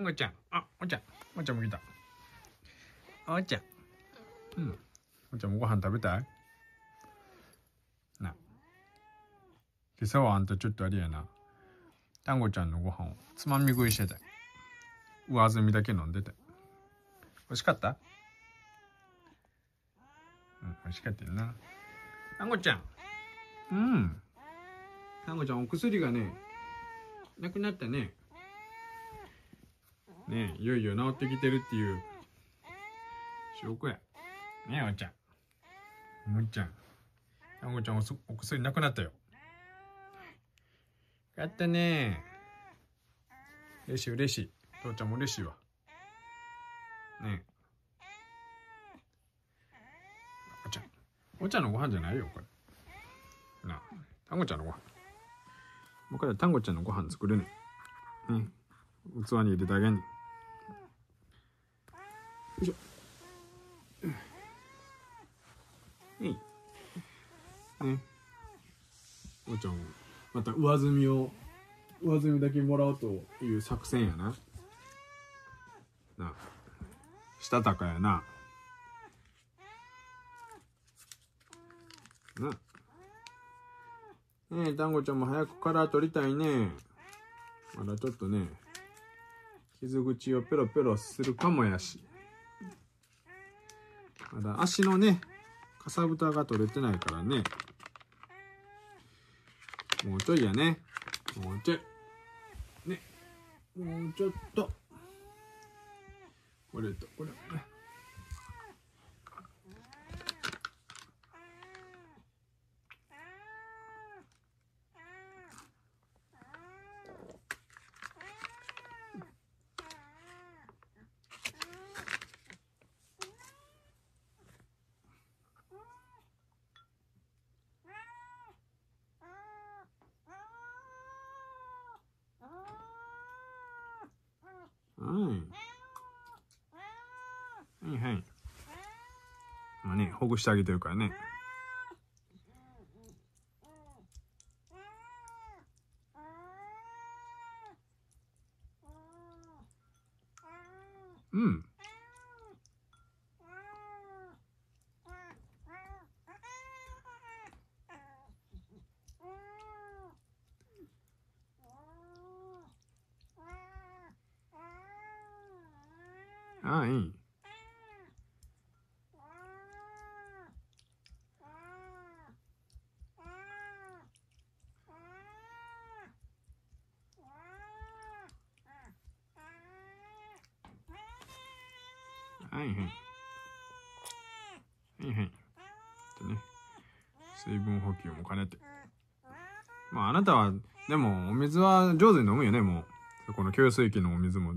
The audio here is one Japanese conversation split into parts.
んごちゃん。あ、おちゃん。おちゃんも来た。おちゃん。うん。おちゃんもご飯食べたい？な。今朝はあんたちょっとあれやな。タンゴちゃんのご飯をつまみ食いしてた。上澄みだけ飲んでて。美味しかった？うん、美味しかったよな。タンゴちゃん。うん。タンゴちゃん、お薬がね、なくなったね。ね、いよいよ治ってきてるっていう証拠や。ねえ、おちゃん。むっちゃん。タンゴちゃんお、お薬なくなったよ。やったね嬉しい嬉しい。父ちゃんも嬉しいわ。ねえ。おちゃん。おちゃんのご飯じゃないよ、これ。なあ、タンゴちゃんのご飯。もうこれタンゴちゃんのご飯作るねん。器に入れてあげんね。いしょ。えい。ね。おちゃん、また上積みを、上積みだけもらおうという作戦やな。な。したたかやな。な。ねえ、団子ちゃんも早くカラー取りたいね。まだちょっとね、傷口をペロペロするかもやし。まだ足のね、かさぶたが取れてないからね。もうちょいやね。もうちょい。ね。もうちょっと。これと、これ。はい。はいはい。まあね、ほぐしてあげてるからね。うん。ああ、いい。はいはい。はいはい。とね、水分補給も兼ねて。まああなたは、でもお水は上手に飲むよね、もう。この給水器のお水も、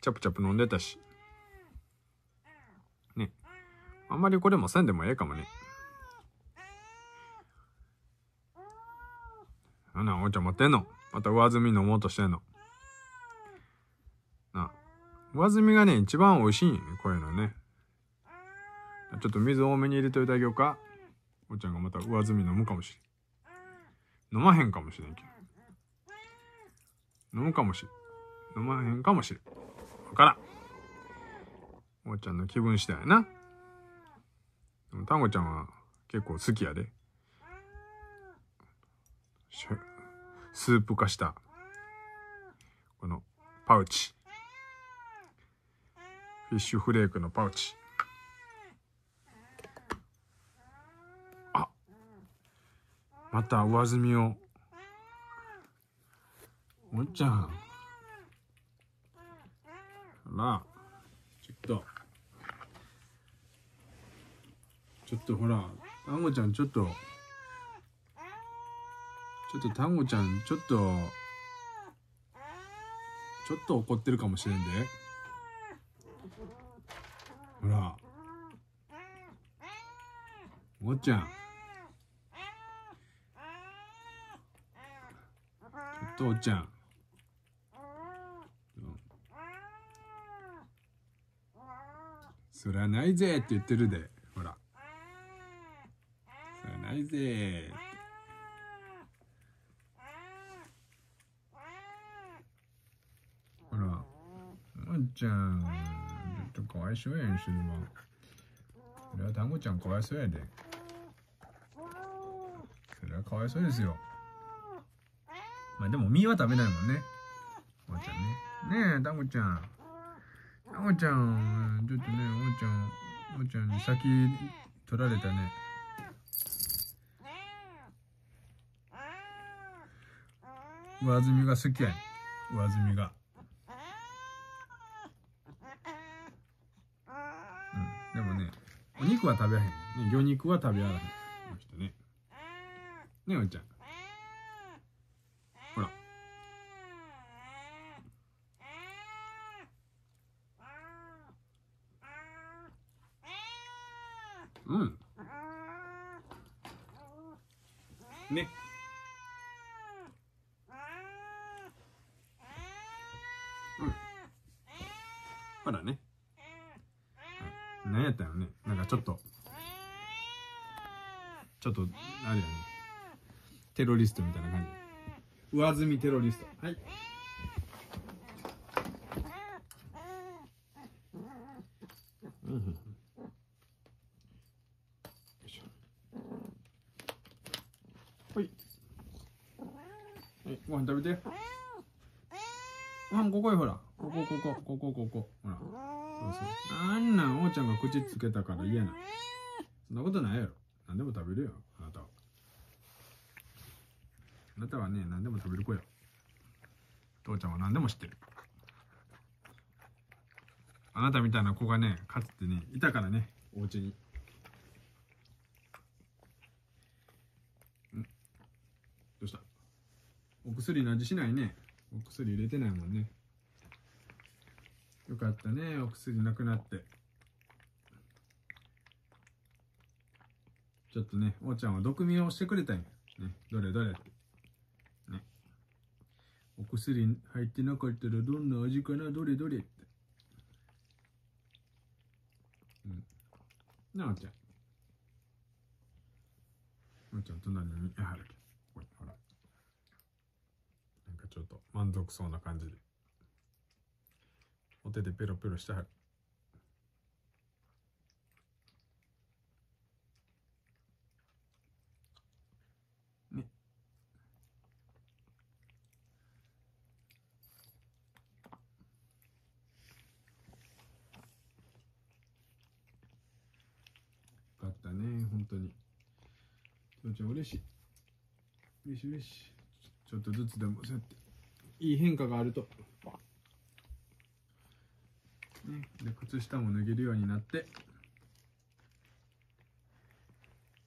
チャプチャプ飲んでたし。ね。あんまりこれもせんでもええかもね。あな、お茶持ってんの？また上積み飲もうとしてんの？なあ。上積みがね、一番美味しいんよね、こういうのね。ちょっと水多めに入れといてあげようか。おっちゃんがまた上積み飲むかもしれん。飲まへんかもしれんけど。飲むかもしれん。飲まへんかもしれん。わからん。おっちゃんの気分次第やな。でも、タンゴちゃんは結構好きやで。スープ化した、このパウチ。フィッシュフレークのパウチ。また上積みを。おっちゃん。あら、ちょっと。ちょっとほら、単語ちゃんちょっと、ちょっと単語ちゃんちょっと、ちょっと怒ってるかもしれんで。ほら。おっちゃん。ちょっとおっちゃん。うんそらないぜって言ってるで。ほら。そらないぜって。ほら。ちゃんちょっとかわいそうやんシルバそれは単語ちゃんかわいそうやでそれはかわいそうですよまあでも実は食べないもんね。おちゃんね。ねえ単語ちゃん。単語ちゃん。ちょっとねおばちゃん。おばちゃんに先取られたね。上積みが好きやん。上積みが。うん。でもねお肉は食べへん、魚肉は食べやらへん。ね。ねおいちゃんほらうんねほらね。何やったよね。なんかちょっと、ちょっと、あれやね。テロリストみたいな感じ。上積みテロリスト。はい。うんほい。はい、ご飯食べて。ご飯ここよ、ほら。ここ、ここ、ここ、ここ。ほら。そう。あんなん、おーちゃんが口つけたから嫌な。そんなことないやろ。何でも食べるよ、あなたは。あなたはね、何でも食べる子よ。父ちゃんは何でも知ってる。あなたみたいな子がね、かつてね、いたからね、お家に。ん？どうした？お薬の味しないね。お薬入れてないもんね。よかったね、お薬なくなって。ちょっとね、おーちゃんは毒味をしてくれたんや。ね、どれどれって。ね。お薬入ってなかったらどんな味かな、どれどれって。うん。な、おーちゃん。おーちゃん、隣にいはる？け。ほら、ほら。なんかちょっと満足そうな感じで。お手でペロペロしてはる。ね。よかったね、本当に。父ちゃん嬉しい。嬉しい嬉しい。ちょっとずつでもそうやっていい変化があると。ね、で靴下も脱げるようになって。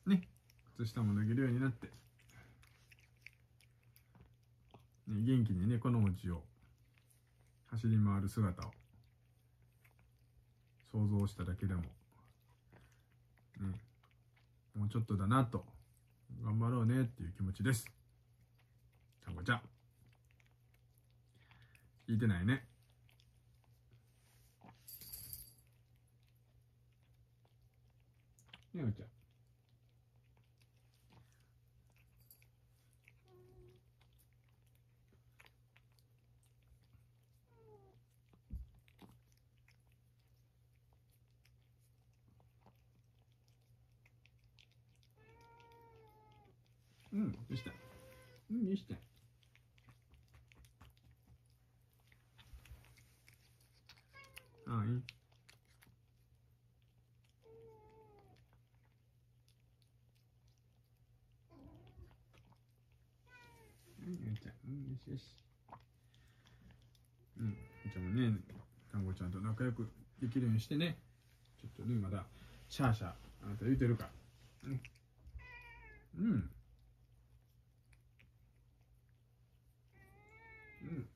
ね。靴下も脱げるようになって、ね、元気にねこのお家を。走り回る姿を。想像しただけでも。ねもうちょっとだなと。頑張ろうねっていう気持ちです。ちゃんこちゃん。聞いてないね。ねおちゃん。うん、どうしたうん、どうしたああ、いい。うん、ゆうん。よしよし。うん、じゃあもね、かんごちゃんと仲良くできるようにしてね。ちょっとね、まだ、シャーシャー、あなた言うてるから。ね。うん。うん。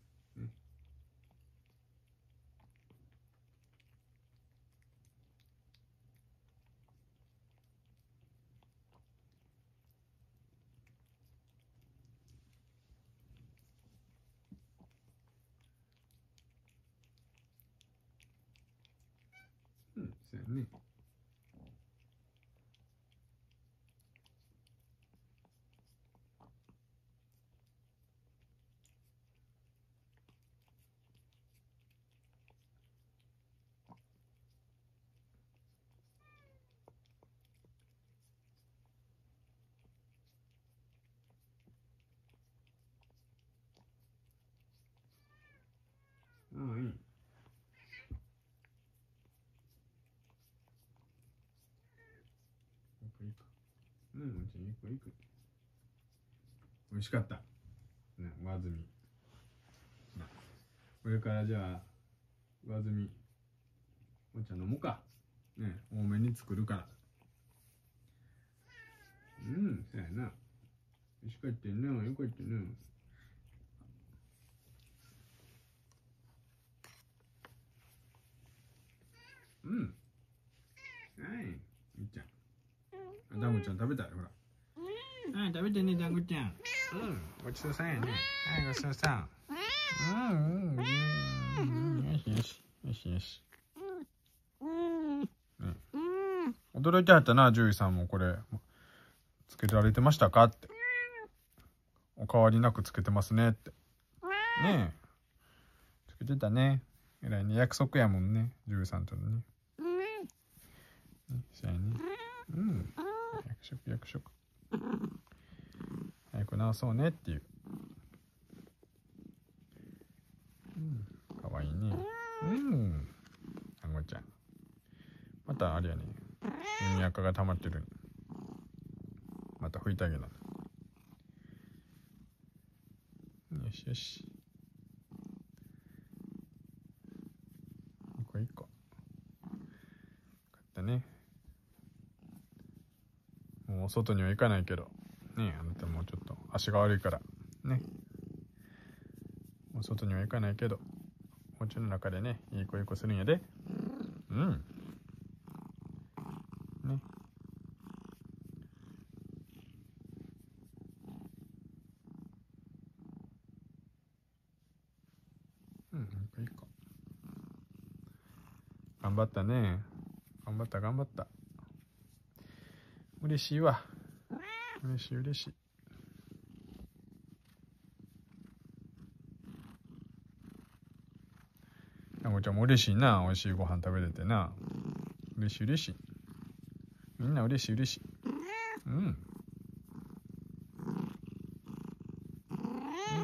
よね。うんいい。美味しかった。ね上澄みこれからじゃあ上澄みお茶飲もうか。ね多めに作るから。うんそうやな。美味しかったよなよかったなうんはいみっちゃんあダンゴちゃん食べたよほら。はい食べてねダンゴちゃん。うん。ごちそうさんやね。はいごちそうさん。うん。うんうんよしよしよしよし。ね驚いてはったな獣医さんもこれつけられてましたかって。お変わりなくつけてますねって。ねえ。つけてたね。えらいね。約束やもんね獣医さんとのね。ねそうやね。うん約束約束早く治そうねっていう。うん。かわいいね。うん。あんごちゃん。またあれやね。耳垢が溜まってる。また拭いてあげな。よしよし。一個一個よかったねもう外には行かないけど。ねあなたもうちょっと足が悪いから。ね。もう外には行かないけど。お家の中でねいい子いい子するんやで。うん。ね。うん一個一個頑張ったね。頑張った頑張った。嬉しいわ。嬉しい嬉しい。あごちゃんも嬉しいな。美味しいご飯食べれてな。嬉しい嬉しい。みんな嬉しい嬉しい。うん。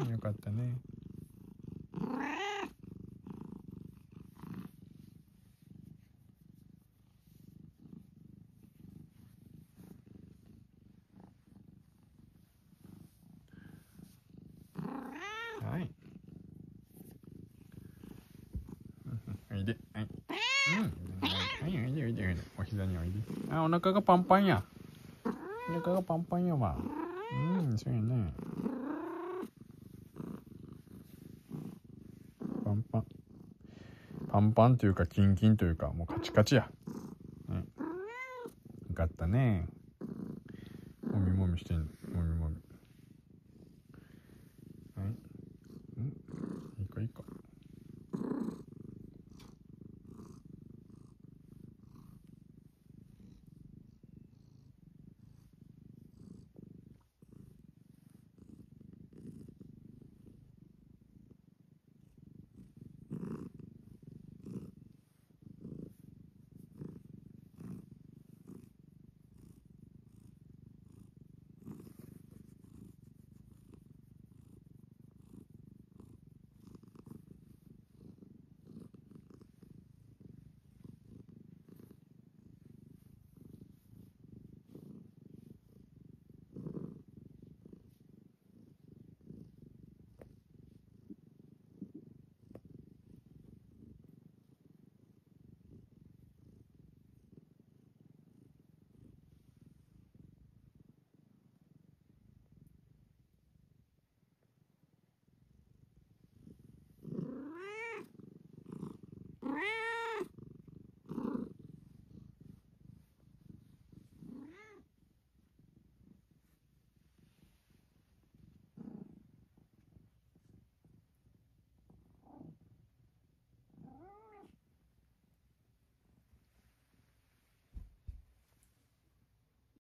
うんよかったねはい。おいで。はい。うん。はい、おいで、おいで、おいで。お膝においで。あ、お腹がパンパンや。お腹がパンパンやわ。うん、そうやね。パンパン。パンパンというか、キンキンというか、もうカチカチや。ね。よかったね。